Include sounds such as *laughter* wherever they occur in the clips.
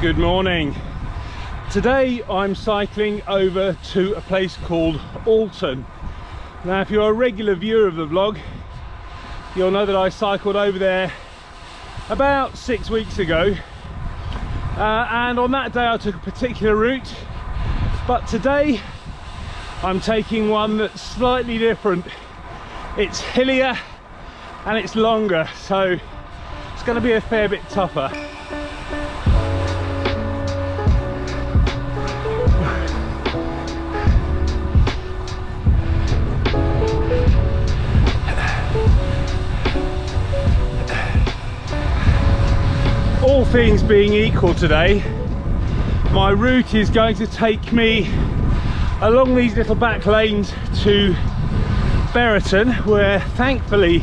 Good morning. Today I'm cycling over to a place called Alton. Now if you're a regular viewer of the vlog, you'll know that I cycled over there about six weeks ago. Uh, and on that day I took a particular route, but today I'm taking one that's slightly different. It's hillier and it's longer, so it's going to be a fair bit tougher. Things being equal today my route is going to take me along these little back lanes to Buriton where thankfully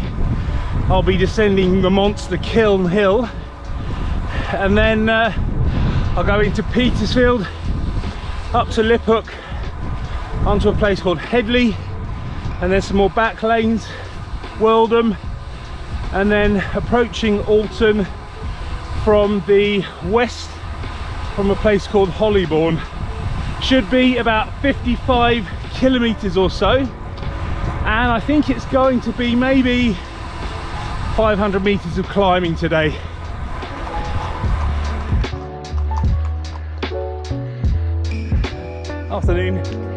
I'll be descending the monster Kiln Hill. And then uh, I'll go into Petersfield up to Liphook onto a place called Headley and then some more back lanes Worldham and then approaching Alton from the west from a place called Holybourne. Should be about 55 kilometers or so. And I think it's going to be maybe 500 meters of climbing today. Afternoon.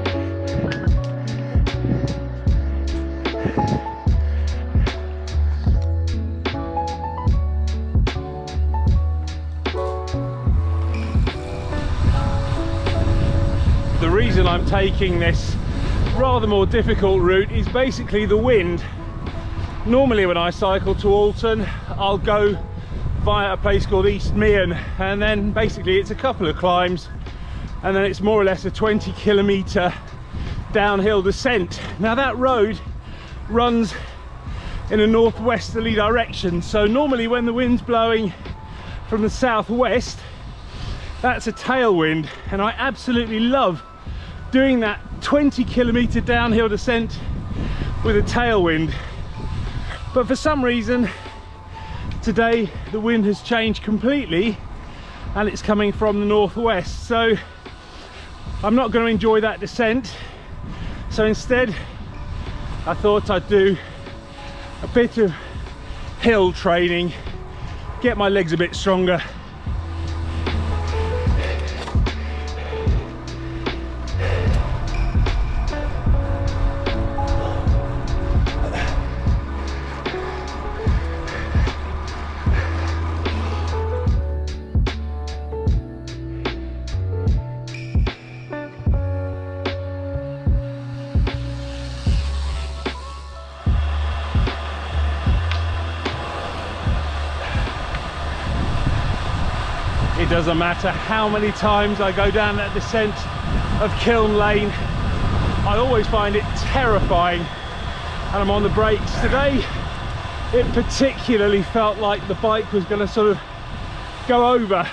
Taking this rather more difficult route is basically the wind. Normally when I cycle to Alton, I'll go via a place called East Meon and then basically it's a couple of climbs and then it's more or less a 20 kilometer downhill descent. Now that road runs in a northwesterly direction so normally when the wind's blowing from the southwest that's a tailwind and I absolutely love doing that 20 kilometer downhill descent with a tailwind. But for some reason today the wind has changed completely and it's coming from the northwest. So I'm not going to enjoy that descent. So instead I thought I'd do a bit of hill training get my legs a bit stronger doesn't matter how many times I go down that descent of Kiln Lane I always find it terrifying. And I'm on the brakes. Today it particularly felt like the bike was going to sort of go over.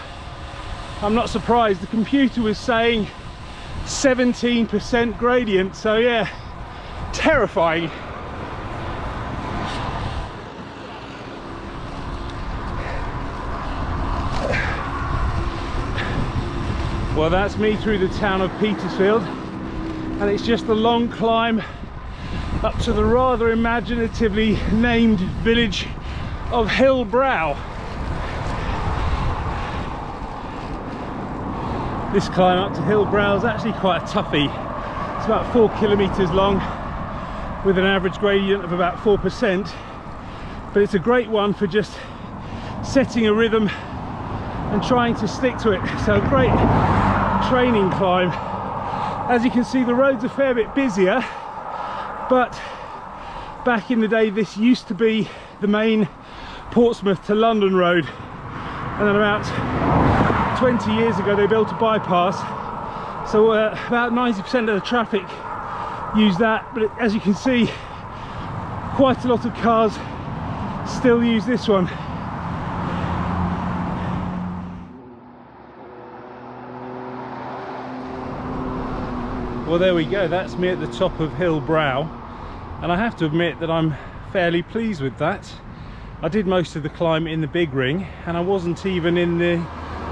I'm not surprised. The computer was saying 17% gradient. So yeah terrifying Well, that's me through the town of Petersfield, and it's just a long climb up to the rather imaginatively named village of Hillbrow. This climb up to Hillbrow is actually quite a toughie. It's about four kilometers long with an average gradient of about 4%, but it's a great one for just setting a rhythm and trying to stick to it. *laughs* So great training climb. As you can see, the road's a fair bit busier, but back in the day, this used to be the main Portsmouth to London road. And then about 20 years ago, they built a bypass. So uh, about 90% of the traffic use that. But as you can see, quite a lot of cars still use this one. Well, there we go. That's me at the top of Hill Brow. And I have to admit that I'm fairly pleased with that. I did most of the climb in the big ring and I wasn't even in the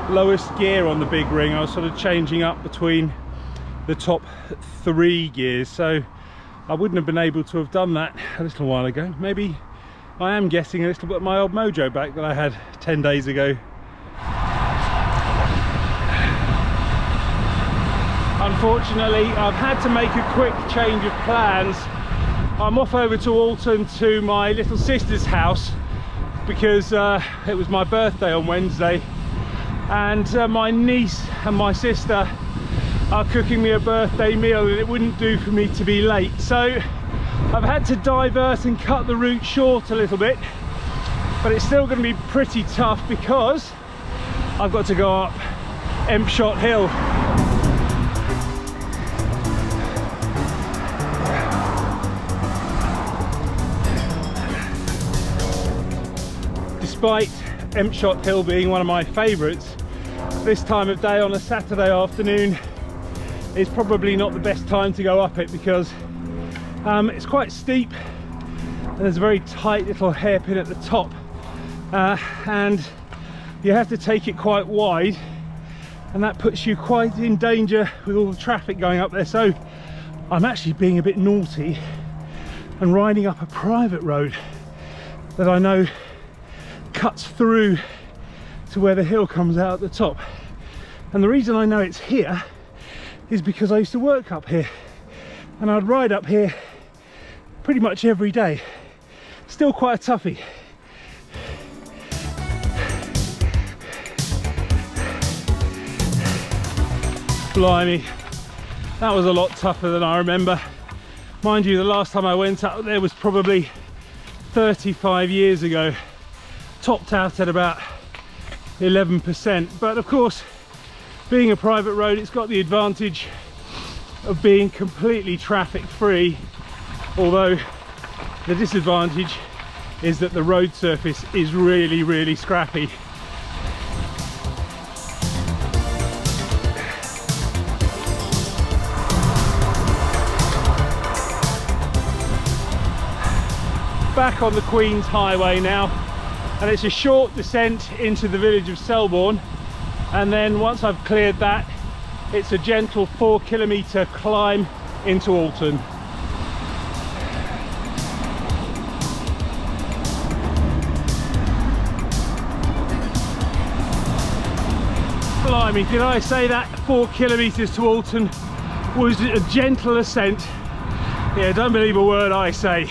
lowest gear on the big ring. I was sort of changing up between the top three gears. So I wouldn't have been able to have done that a little while ago. Maybe I am getting a little bit of my old mojo back that I had 10 days ago. Unfortunately, I've had to make a quick change of plans. I'm off over to Alton to my little sister's house because uh, it was my birthday on Wednesday. And uh, my niece and my sister are cooking me a birthday meal and it wouldn't do for me to be late. So I've had to divert and cut the route short a little bit but it's still going to be pretty tough because I've got to go up Empshott Hill despite Empshott Hill being one of my favourites this time of day on a Saturday afternoon is probably not the best time to go up it because um, it's quite steep. And there's a very tight little hairpin at the top uh, and you have to take it quite wide and that puts you quite in danger with all the traffic going up there. So I'm actually being a bit naughty and riding up a private road that I know cuts through to where the hill comes out at the top and the reason I know it's here is because I used to work up here and I'd ride up here pretty much every day. Still quite a toughie. Blimey, that was a lot tougher than I remember. Mind you, the last time I went up there was probably 35 years ago. Topped out at about 11%. But of course, being a private road it's got the advantage of being completely traffic free although the disadvantage is that the road surface is really really scrappy back on the Queen's Highway now and it's a short descent into the village of Selborne and then once I've cleared that it's a gentle four kilometer climb into Alton Blimey, did I say that four kilometers to Alton was a gentle ascent? Yeah, don't believe a word I say.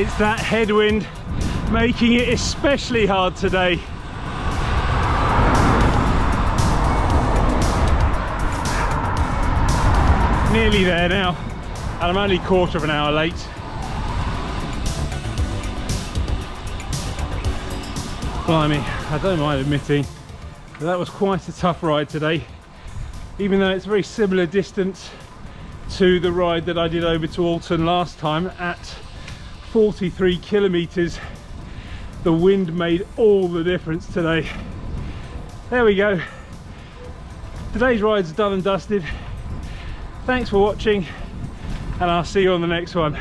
It's that headwind making it especially hard today. Nearly there now. And I'm only quarter of an hour late. Blimey I don't mind admitting that was quite a tough ride today even though it's a very similar distance to the ride that I did over to Alton last time at 43 kilometers the wind made all the difference today. There we go. Today's ride's done and dusted. Thanks for watching and I'll see you on the next one